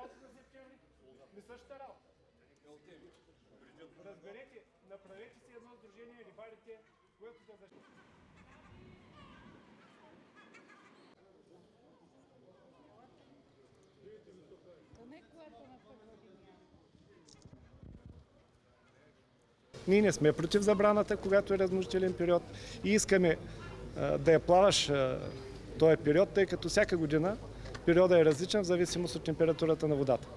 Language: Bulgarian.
началото на септември? Ми същата работа. Разберете, направете си едно сдружение рибарите, което да на линия. Ние не сме против забраната, когато е размножителен период и искаме а, да я плаваш а, този период, тъй като всяка година периода е различен в зависимост от температурата на водата.